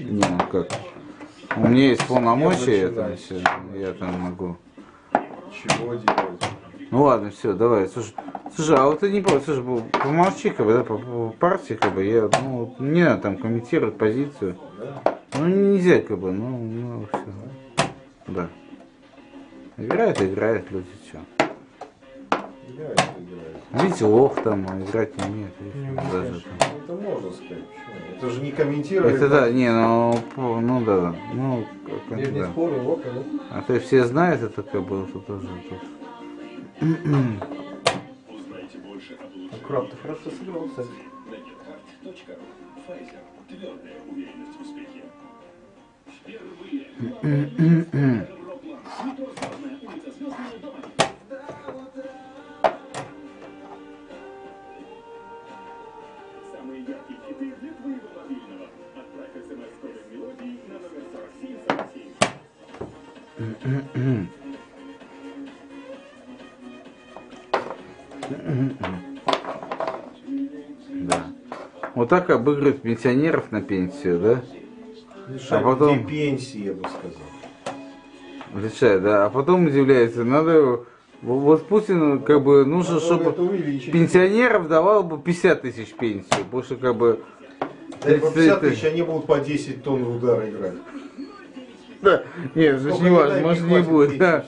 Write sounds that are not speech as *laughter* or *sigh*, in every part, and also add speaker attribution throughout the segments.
Speaker 1: Не, ну как? У меня есть полномочия, это все, я там могу.
Speaker 2: Чего делать?
Speaker 1: Ну ладно, все, давай. Слушай, слушай, а вот ты не по- слушай, помолчи, как бы, да, по, по партии, как бы, я, ну, вот не надо там комментировать позицию.
Speaker 2: Да?
Speaker 1: Ну, нельзя, как бы, ну, ну, все. Да. Играют, играют люди, что. Видите, лох там, а играть не умеет.
Speaker 3: Не
Speaker 1: даже там.
Speaker 2: Это можно сказать. Почему? Это же не комментировать.
Speaker 1: Это да, не, ну, по- ну да, ну, как,
Speaker 3: Я не
Speaker 1: да.
Speaker 3: спорю, вот, да.
Speaker 1: А то все знают это, как бы, тут тоже тут.
Speaker 3: Краб, ты хорошо сыграл, кстати. *clears throat*
Speaker 4: Самые
Speaker 1: Да. Вот так обыгрывают пенсионеров на пенсию, да?
Speaker 2: Лишать
Speaker 1: А потом-
Speaker 2: пенсии, я бы сказал.
Speaker 1: Лишает, да. А потом удивляется, надо... Вот Путин, как бы, нужно,
Speaker 2: Надо
Speaker 1: чтобы пенсионеров давал бы 50 тысяч пенсию. Больше, как бы...
Speaker 2: Да и по 50
Speaker 1: это-
Speaker 2: тысяч они будут по 10 тонн в удар играть.
Speaker 1: Да, нет, это
Speaker 2: Сколько
Speaker 1: не важно, может
Speaker 2: не
Speaker 1: будет, да.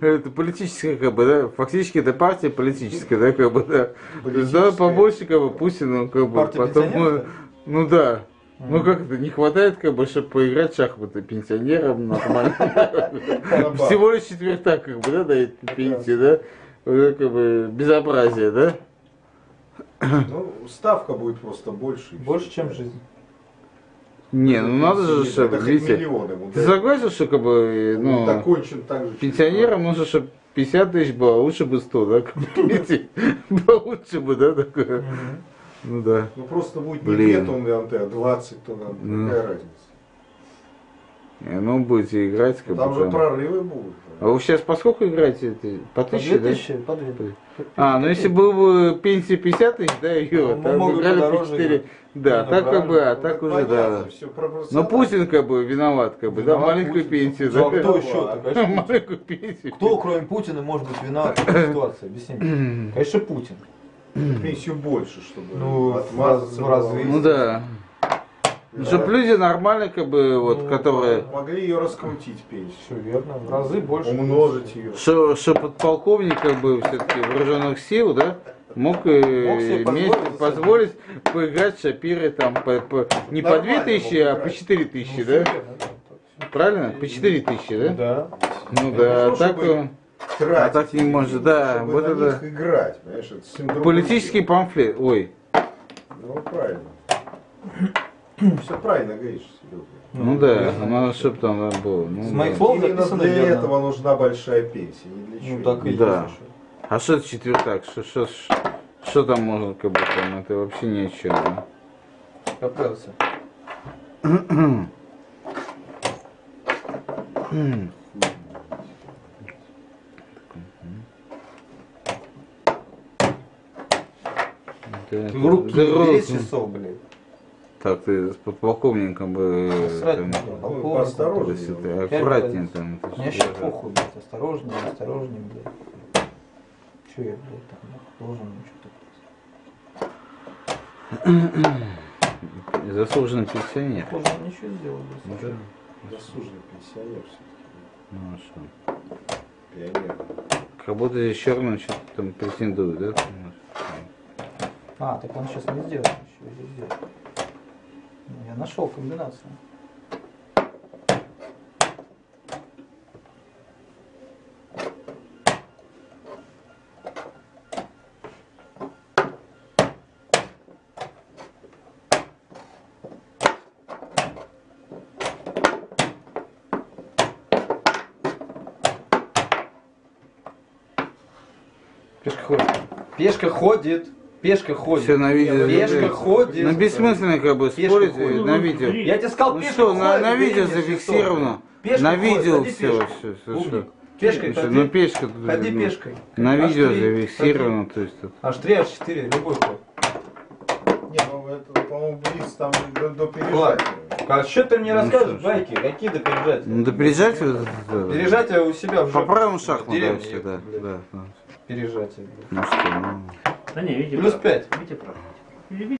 Speaker 1: Это политическая, как бы, да, фактически это партия политическая, да, как бы, да. То есть, да,
Speaker 2: Политическая.
Speaker 1: побольше, как бы, Путину, как бы,
Speaker 3: Партия
Speaker 1: потом, ну, ну да. Ну как это, не хватает, как бы, чтобы поиграть в шахматы пенсионерам нормально. Всего лишь четвертак, как бы, да, дает пенсии, да. Как бы, безобразие, да.
Speaker 2: Ну, ставка будет просто больше.
Speaker 3: Больше, чем жизнь.
Speaker 1: Не, ну надо же,
Speaker 2: Это
Speaker 1: чтобы,
Speaker 2: хоть
Speaker 1: видите,
Speaker 2: миллион ему
Speaker 1: ты согласен, что, как бы, ну,
Speaker 2: закончен так же.
Speaker 1: Пенсионерам нужно, чтобы 50 тысяч было, а лучше бы 100, да? видите? *laughs* Получше бы, да, такое. Ну да.
Speaker 2: Ну просто будет не
Speaker 1: Блин.
Speaker 2: 2 тонны анты, а 20 тонн.
Speaker 1: Ну.
Speaker 2: Какая разница?
Speaker 1: И, ну, будете играть, как
Speaker 2: Там
Speaker 1: бы
Speaker 2: же
Speaker 1: там.
Speaker 2: прорывы будут.
Speaker 1: А вы сейчас по сколько играете? По
Speaker 3: По
Speaker 1: тысяче, да?
Speaker 3: 2000, по 2000.
Speaker 1: А, ну если был бы пенсия 50 тысяч, да, ее,
Speaker 3: Ну,
Speaker 1: там играли по
Speaker 3: подороже
Speaker 1: 4.
Speaker 3: играть.
Speaker 1: Да,
Speaker 3: Ну,
Speaker 1: так как бы, а
Speaker 2: Ну,
Speaker 1: так уже, да. Но. Путин как бы виноват, как бы, да, маленькую
Speaker 3: Путин.
Speaker 1: пенсию,
Speaker 3: Ну,
Speaker 1: да.
Speaker 3: кто еще-то, *laughs* конечно, Путин.
Speaker 1: Маленькую пенсию.
Speaker 3: Кто, кроме Путина, может быть виноват в этой ситуации? Объясни мне. *clears throat* Конечно, Путин.
Speaker 2: Пенсию больше, чтобы
Speaker 3: Ну,
Speaker 2: отмазаться.
Speaker 3: в разы.
Speaker 1: Ну да.
Speaker 2: Да.
Speaker 1: Чтобы люди нормально, как бы, вот,
Speaker 3: Ну,
Speaker 1: которые...
Speaker 2: Могли ее раскрутить пенсию.
Speaker 3: Все верно. В разы больше.
Speaker 2: Умножить ее.
Speaker 1: Что, что подполковник как бы все-таки вооруженных сил, да, мог, э,
Speaker 3: Мог себе
Speaker 1: иметь-
Speaker 3: позволить,
Speaker 1: позволить поиграть шапиры там по, по- не по
Speaker 2: Нормально
Speaker 1: 2000,
Speaker 2: мог
Speaker 1: а по
Speaker 2: играть.
Speaker 1: 4000,
Speaker 3: Ну,
Speaker 1: да?
Speaker 3: верно.
Speaker 1: Правильно? По 4000, да?
Speaker 3: Да.
Speaker 1: Ну да,
Speaker 2: то,
Speaker 1: так
Speaker 2: чтобы
Speaker 1: э,
Speaker 2: Тратить
Speaker 1: А так не может, да,
Speaker 2: чтобы
Speaker 1: вот
Speaker 2: на
Speaker 1: это-
Speaker 2: них играть, понимаешь, это
Speaker 1: политический памфлет, ой,
Speaker 2: Ну, правильно. *clears throat* Все правильно говоришь, Серега.
Speaker 1: ну да, надо, чтобы там было. ну
Speaker 3: С
Speaker 1: да.
Speaker 3: моих слов записано
Speaker 2: для
Speaker 3: верно.
Speaker 2: этого нужна большая пенсия, не для чего.
Speaker 3: Ну так и
Speaker 1: Да.
Speaker 3: есть.
Speaker 1: А что это четвертак? Что, что, что там можно, как бы, там, это вообще ни о чем, да?
Speaker 3: Ты руки
Speaker 1: это
Speaker 3: не бери
Speaker 1: розы.
Speaker 3: с часов, блядь.
Speaker 1: Так, ты с подполковником бы... э, там,
Speaker 2: Ну,
Speaker 3: полковник.
Speaker 2: поосторожнее.
Speaker 1: есть это
Speaker 2: ну.
Speaker 1: аккуратнее
Speaker 3: разниц.
Speaker 1: там. это
Speaker 3: Мне сейчас похуй, блядь, осторожнее, осторожнее, блядь. Че я, блядь, там должен что-то. *clears throat*
Speaker 1: Заслуженный пенсионер.
Speaker 3: Должен ничего сделать,
Speaker 1: Ну
Speaker 3: блядь.
Speaker 1: да.
Speaker 2: Заслуженный пенсионер все-таки.
Speaker 1: Ну а что?
Speaker 2: Пионер.
Speaker 1: Как будто здесь черный что-то там претендует, да?
Speaker 3: А, так он сейчас не сделает ничего, здесь сделает. Нашел комбинацию. Пешка ходит. Пешка ходит. Пешка ходит.
Speaker 1: Все на видео.
Speaker 3: Пешка ходит.
Speaker 1: Ну бессмысленно как бы
Speaker 3: пешка
Speaker 1: спорить
Speaker 3: ходит.
Speaker 1: на ну, видео.
Speaker 3: Я тебе сказал,
Speaker 1: ну,
Speaker 3: пешка
Speaker 1: что,
Speaker 3: ходит.
Speaker 1: На, на
Speaker 3: видео
Speaker 1: зафиксировано.
Speaker 3: Пешка
Speaker 1: на видео
Speaker 3: ходит,
Speaker 1: все, все, все, все.
Speaker 3: Пешкой
Speaker 1: ну,
Speaker 3: ходи.
Speaker 1: Ну пешка.
Speaker 3: Ходи
Speaker 1: ну,
Speaker 3: пешкой.
Speaker 1: На
Speaker 3: H3,
Speaker 1: видео зафиксировано, то есть тут.
Speaker 3: H3, H4, любой ход.
Speaker 2: Не, ну это, по-моему, близ там до, до пережатия.
Speaker 3: А что ты мне
Speaker 1: ну,
Speaker 3: расскажешь, байки? Какие до пережатия?
Speaker 1: Ну, до пережатия. Да,
Speaker 3: пережатия у себя в жопе.
Speaker 1: По
Speaker 3: правому
Speaker 1: шахмату, да, да, да.
Speaker 3: Пережатие.
Speaker 1: Ну что, ну...
Speaker 5: Да не, Витя
Speaker 3: Плюс
Speaker 5: прав.
Speaker 3: 5.
Speaker 5: Витя прав. Витя прав.